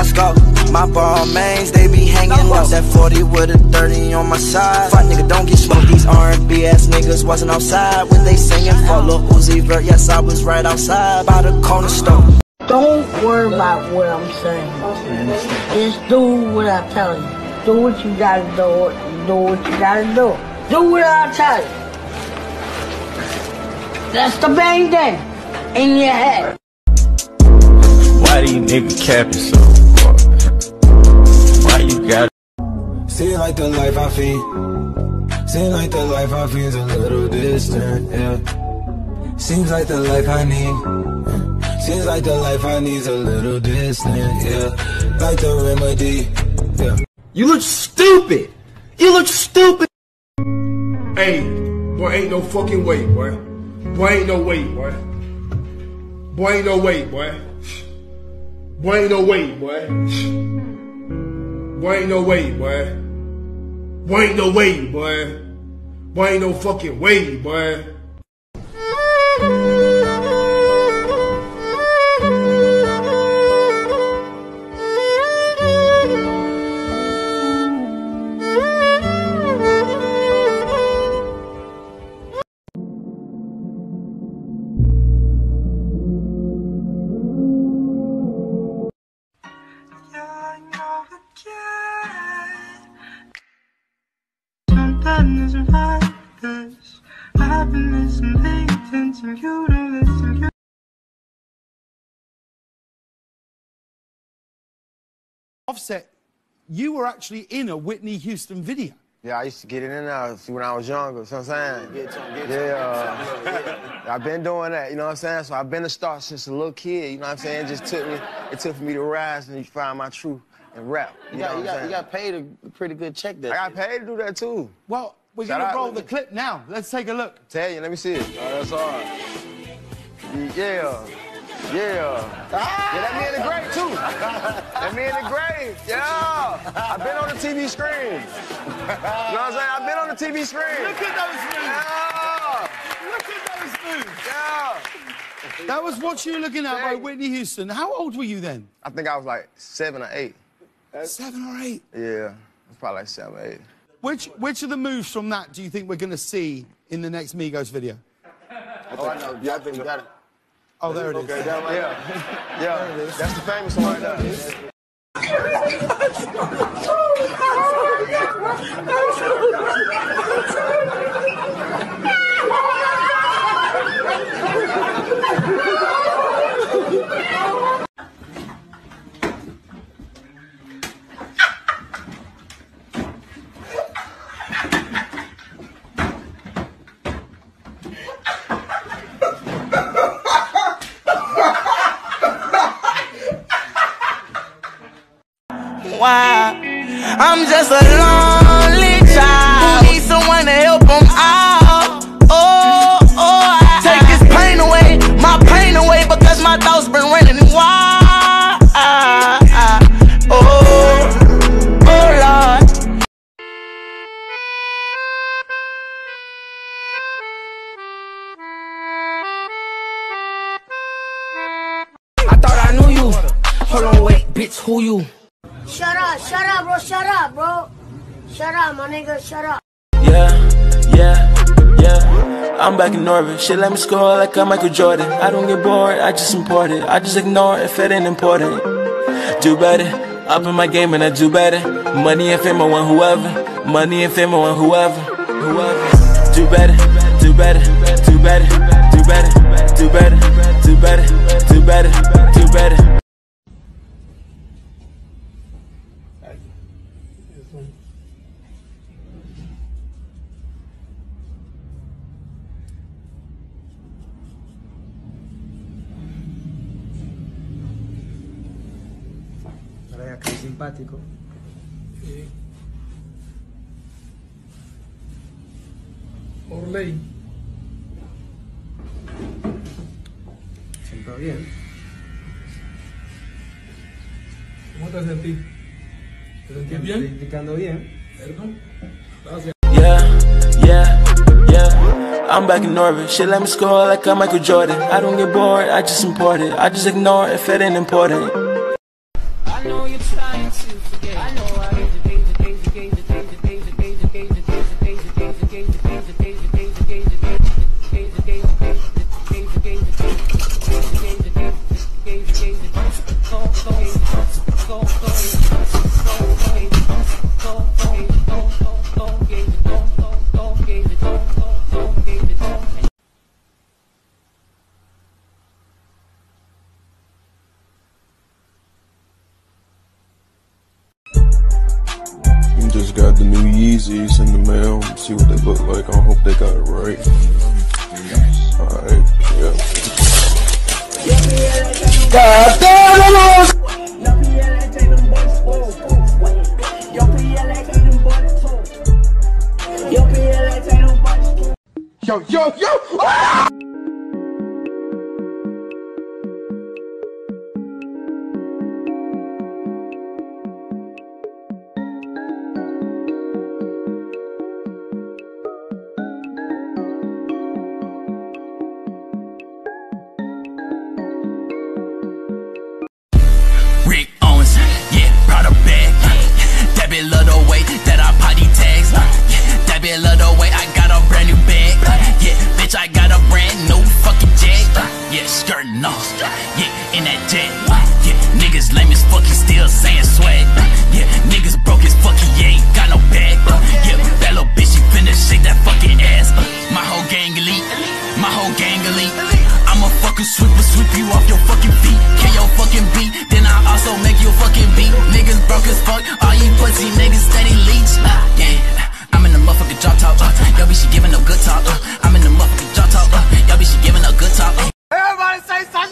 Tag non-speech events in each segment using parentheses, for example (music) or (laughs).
let's go. My ball mains, they be hanging up. That 40 with a 30 on my side. Fuck nigga, don't get smoked. These R&B ass niggas wasn't outside when they singing for Lil Uzi Vert. Yes, I was right outside by the corner store. Don't worry about what I'm saying. Just do what I tell you. Do what you gotta do. Do what you gotta do. Do what I tell you. That's the main thing in your head. Why these niggas capping so hard? Why you got Seem like the life I feed. Seem like the life I feed's a little distant, yeah. Seems like the life I need. Seems like the life I need's a little distant, yeah. Like the remedy, yeah. You look stupid. You look stupid. Hey, boy, ain't no fucking way, boy. Boy, ain't no way, boy. Boy, ain't no way, boy. Boy, ain't no way, boy. Boy, ain't no way, boy. Boy, ain't no way, boy. Boy, ain't no fucking way, boy. Offset, you were actually in a Whitney Houston video. Yeah, I used to get in and out when I was younger, you know what I'm saying? Get some, get yeah, I've been doing that, you know what I'm saying? So I've been a star since a little kid, you know what I'm saying? It just took me, it took for me to rise and find my truth and rap. You, You know got, you, what I'm got, saying? you got paid a pretty good check there. I got paid to do that too. Well, we're Shout going out to roll the clip now. Let's take a look. Tell you, let me see it. Oh, that's hard. Yeah. Yeah. Ah! Yeah, that me in the grave too. (laughs) that me in the grave. Yeah. I've been on the TV screen. You know what I'm saying? I've been on the TV screen. Look at those moves. Yeah. Look at those moves. Yeah. That was what you were looking at by Whitney Houston. How old were you then? I think I was like seven or eight. Seven or eight. Yeah. It's probably like seven or eight. Which which of the moves from that do you think we're going to see in the next Migos video? Oh, I know. Yeah, I think you got it. Oh, there it is. Okay, that right Yeah. Yeah. That's the famous one right there. I'm just a lonely child who needs someone to help him out. Oh, oh, I take his pain away, my pain away, because my thoughts been running wild. Oh, oh Lord. I thought I knew you. Hold on, wait, bitch, who you? Shut up, shut up, bro, shut up, bro. Shut up, my nigga, shut up. Yeah, yeah, yeah. I'm back in orbit. Shit, let me score like I'm Michael Jordan. I don't get bored, I just import it. I just ignore it if it ain't important. Do better. Up in my game and I do better. Money and fame, I want whoever. Money and fame, I want whoever. Whoever. Do better, do better, do better, do better, do better, do better, do better, do better. Para acá simpático. Orley. Sentado bien. ¿Cómo te sentís? ¿Te sentís bien? Practicando bien. ¿Perdón? Gracias. Yeah, yeah, yeah. I'm back in orbit. Shit, let me score like I'm Michael Jordan. I don't get bored, I just import it. I just ignore it if it ain't important. The new Yeezys in the mail. See what they look like. I hope they got it right. Alright, yeah. God damn it! Yo, yo, yo! Ah! Skirting off. Yeah, in that jet.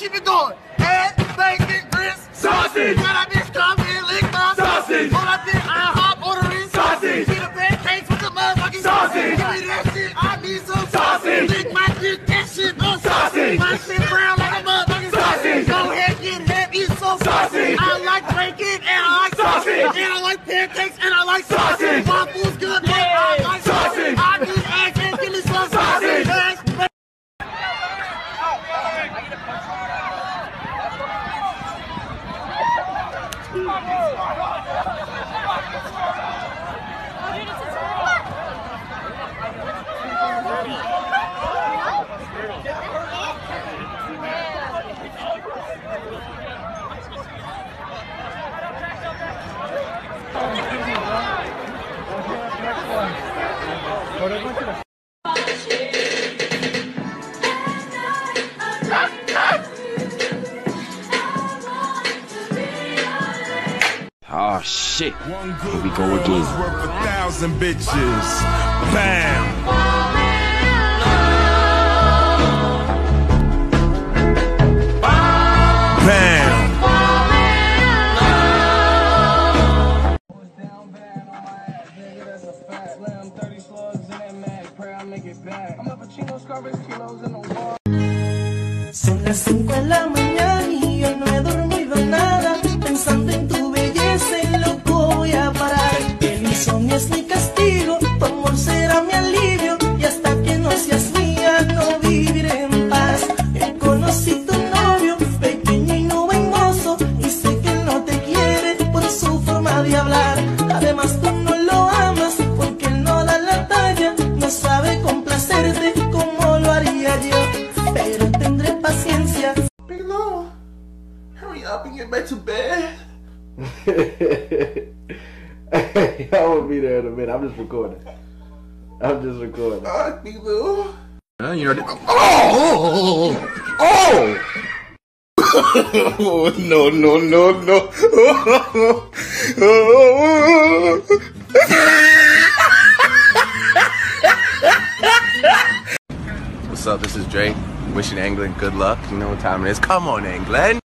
Keep it going. Head, bacon, grits, sausage. When I bitch come in, lick my sausage. On that bitch, I hop ordering sausage. Get a pancakes with the motherfucking sausage. Give me that shit, I need some sausage. Lick my dick, that shit, no sausage. My shit brown like a motherfucking sausage. Go ahead, get head, eat some sausage. I like bacon and I like sausage. And I like shit. Here we go again. worth a thousand bitches. Bam. Bam. Son las 5 de la mañana será mi alivio. Y hasta que no seas mía, no viviré en paz. Yo conocí tu novio, pequeño y no hermoso. Y sé que él no te quiere por su forma de hablar. Además, tú no lo amas porque él no da la talla. No sabe complacerte como lo haría yo. Pero tendré paciencia. Lou, hurry up and get back to bed. I will be there in a minute. I'm just recording. I'm just recording. Uh, Big Lou. Uh, you know. Oh! Oh! oh (laughs) no no no no! What's up? This is Drake. Wishing England good luck. You know what time it is. Come on, England.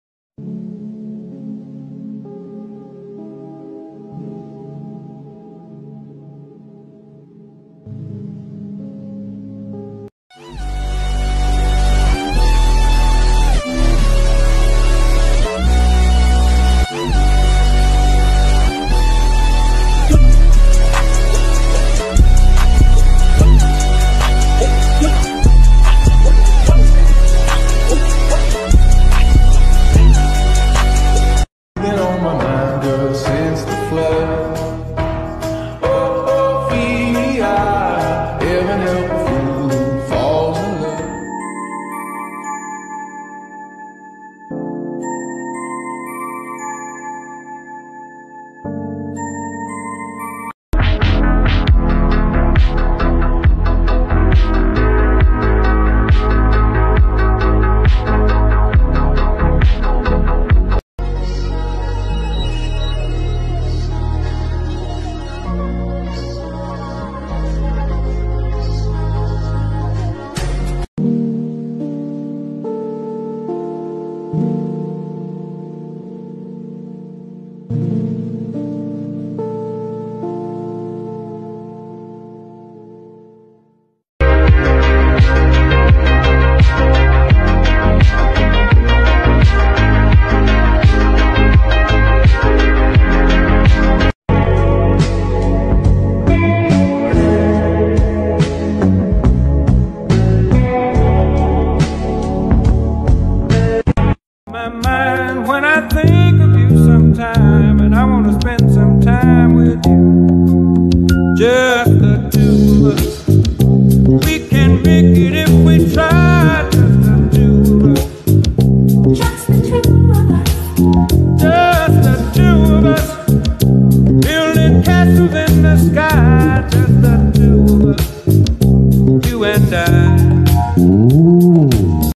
Just the two of us.